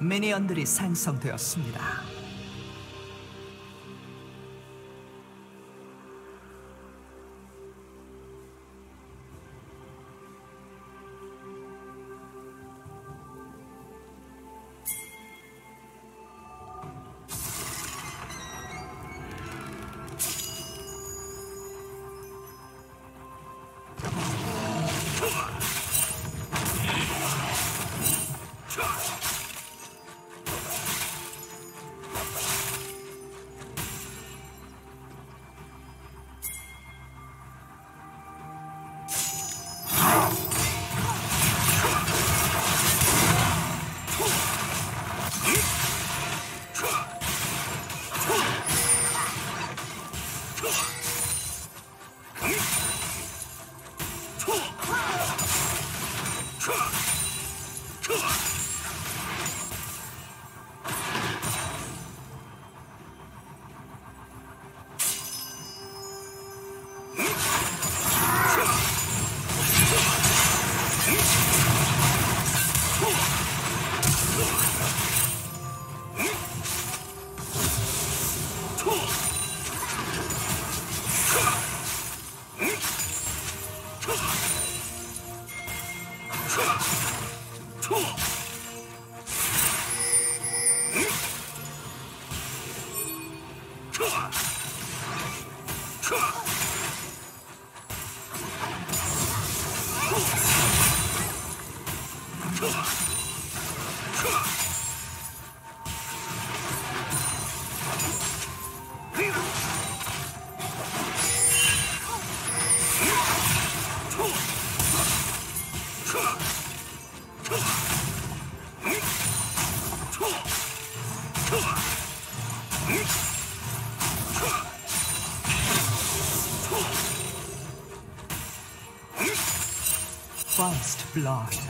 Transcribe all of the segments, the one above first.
미니언들이 생성되었습니다. Blood.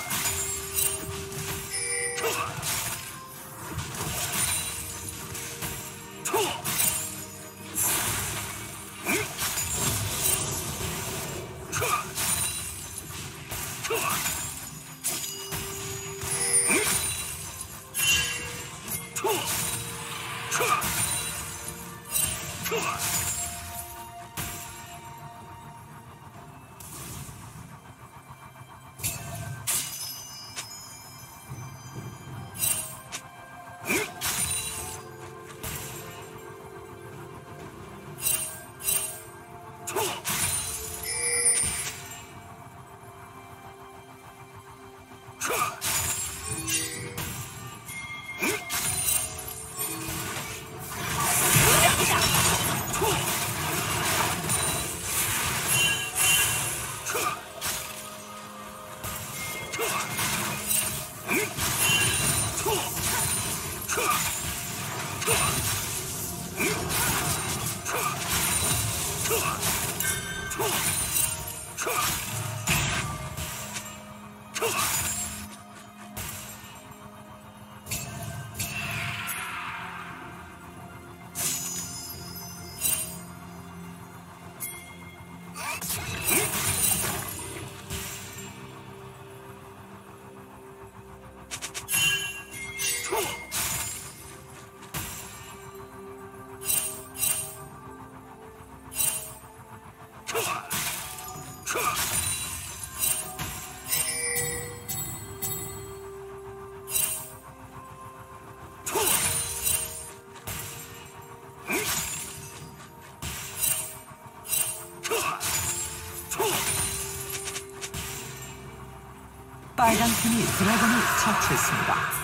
up. 빨간 팀이 드래곤을 처치했습니다.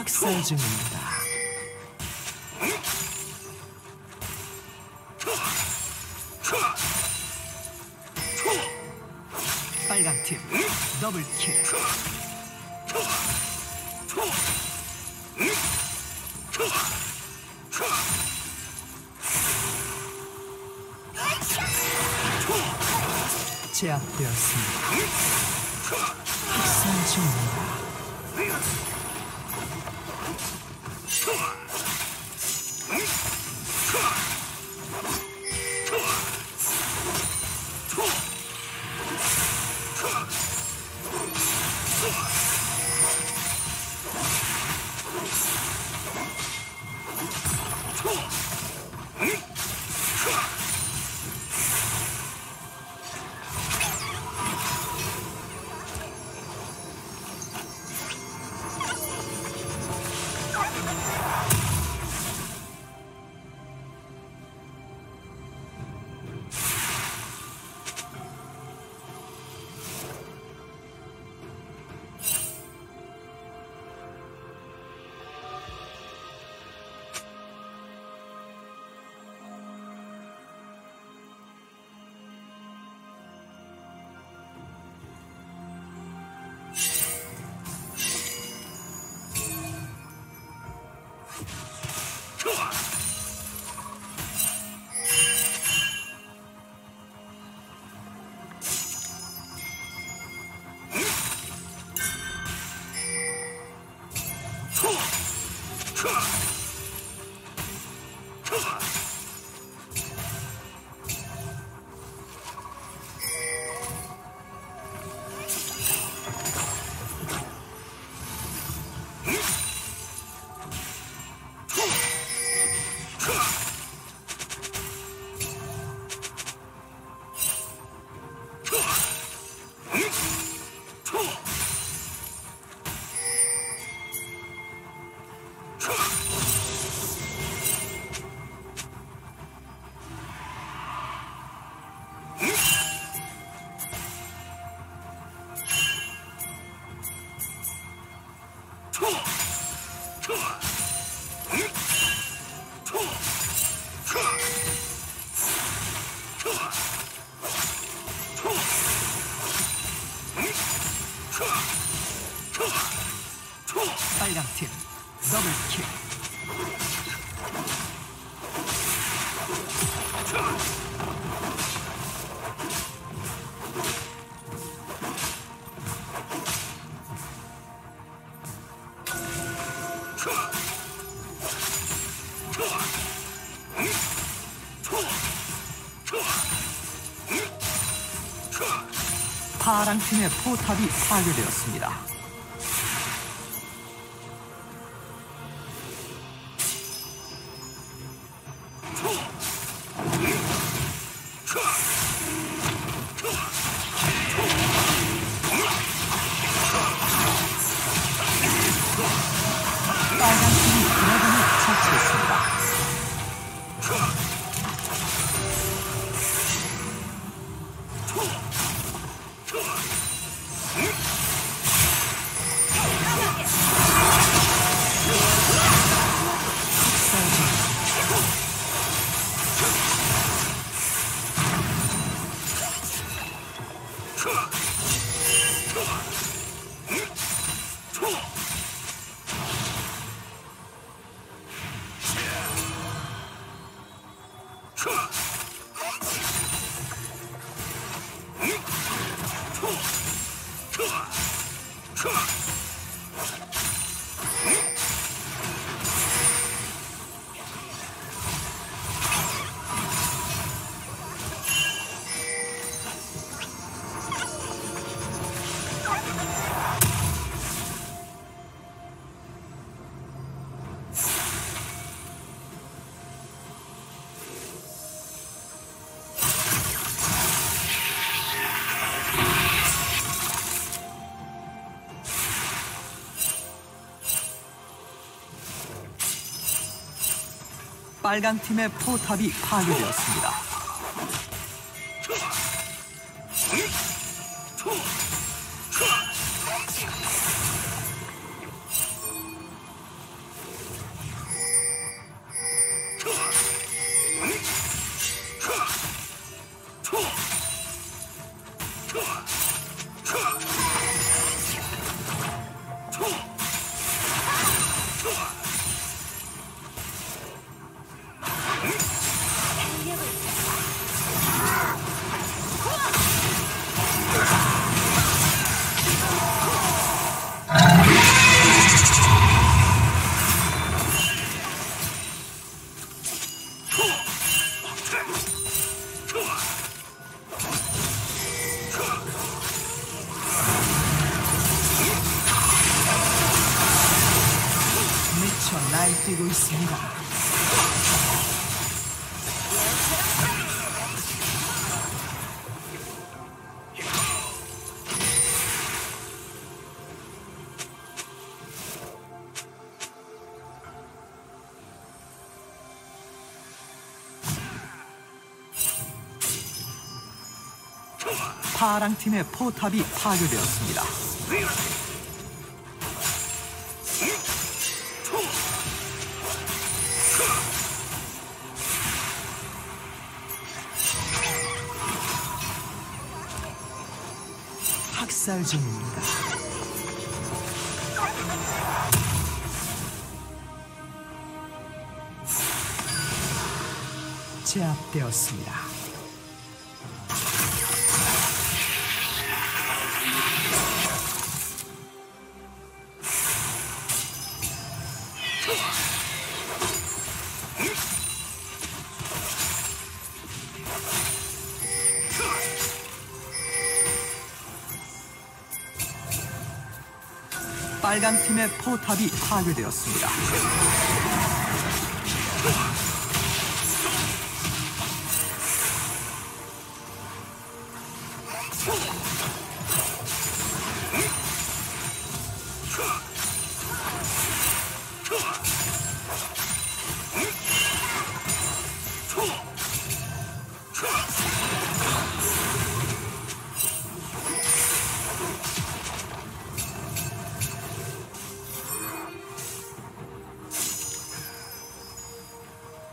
학살 중입니다. 빨간 팀 더블 킬. 제압되었습니다. 학살 중입니다. 파랑 팀의 포탑이 파괴되었습니다. 빨강 팀의 포탑이 파괴되었습니다. 날뛰고 있습니다. 파랑 팀의 포탑이 파괴되었습니다. 학살 중입니다. 제압되었습니다. 빨간 팀의 포탑이 파괴되었습니다.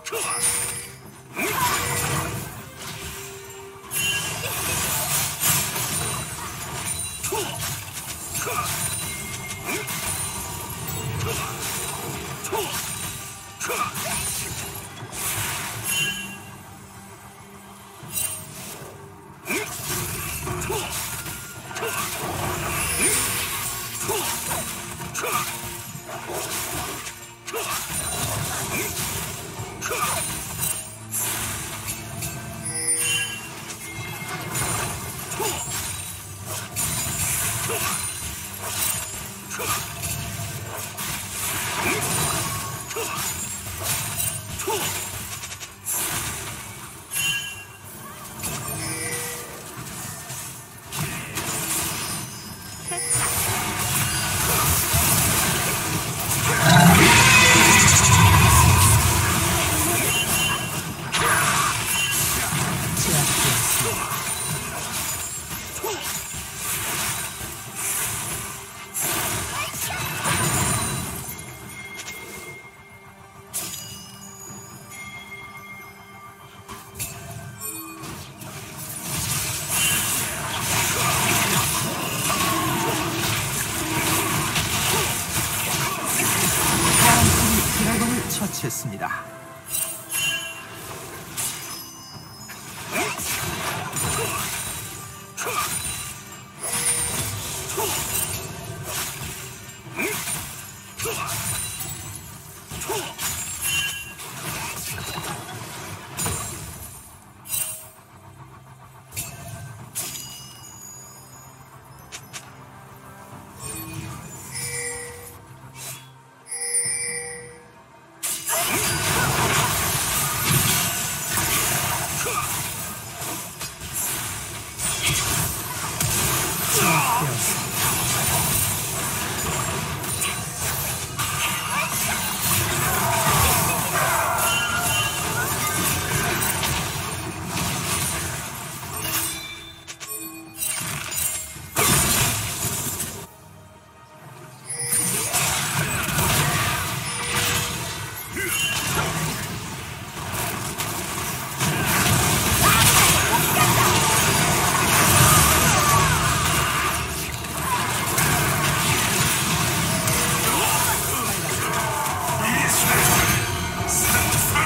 파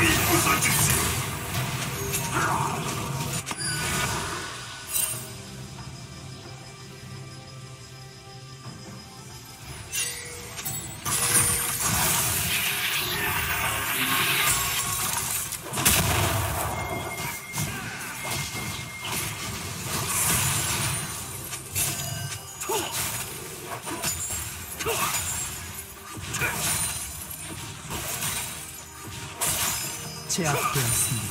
제압되었 습니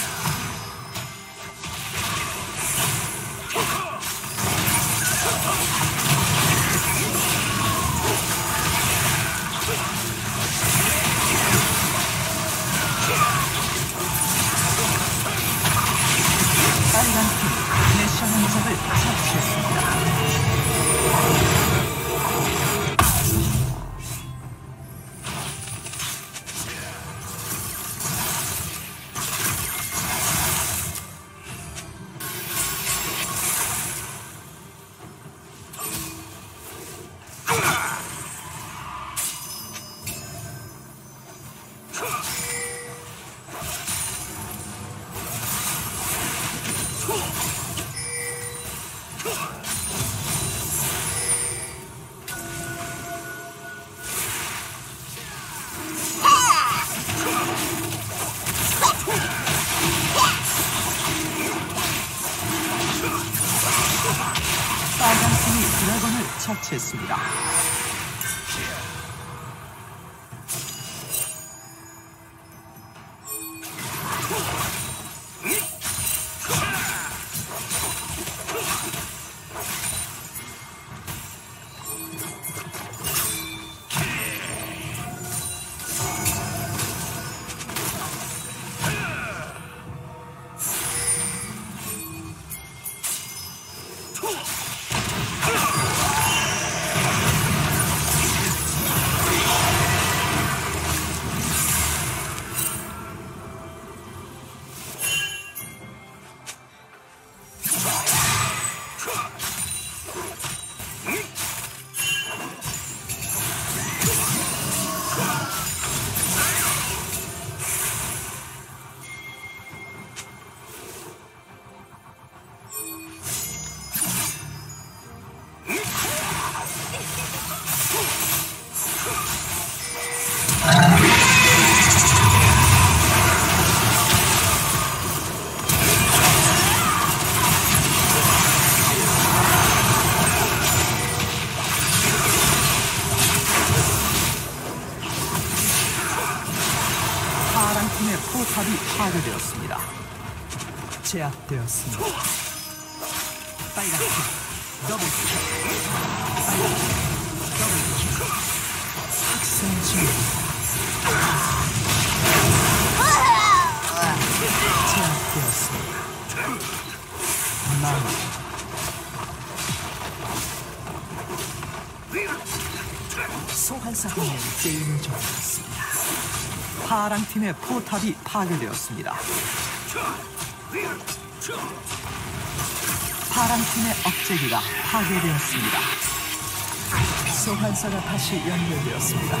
제압되었습니다. 빨간팀 더블킬 빨간팀 더블킬 학생 중입니다. 제압되었습니다. 마마 소환사 한명 게임을 종료했습니다. 파랑 팀의 포탑이 파괴되었습니다. 파랑팀의 억제기가 파괴되었습니다. 소환사가 다시 연결되었습니다.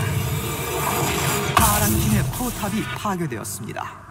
파랑팀의 포탑이 파괴되었습니다.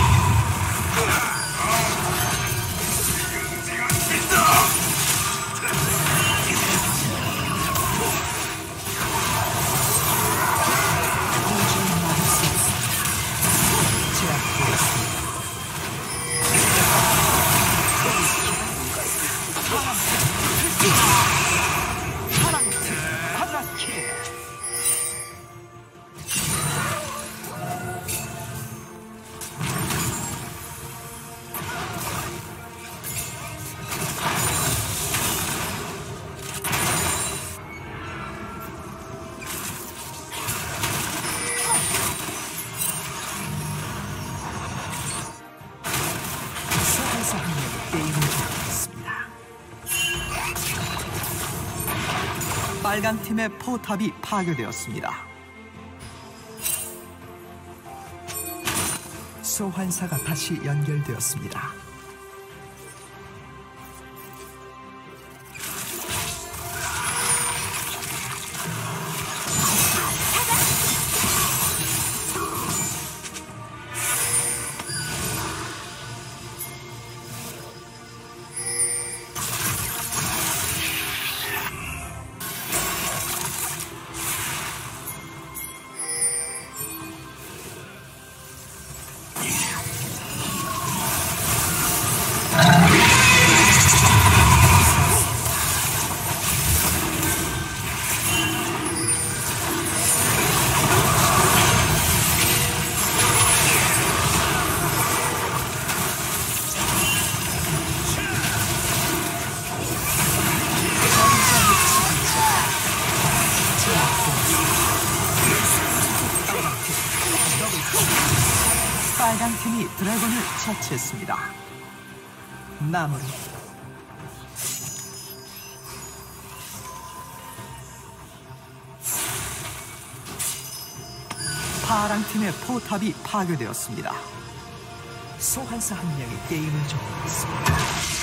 빨간 팀의 포탑이 파괴되었습니다. 소환사가 다시 연결되었습니다. 처치했습니다. 나무로 파랑 팀의 포탑이 파괴되었습니다. 소환사 한 명이 게임을 종료했습니다.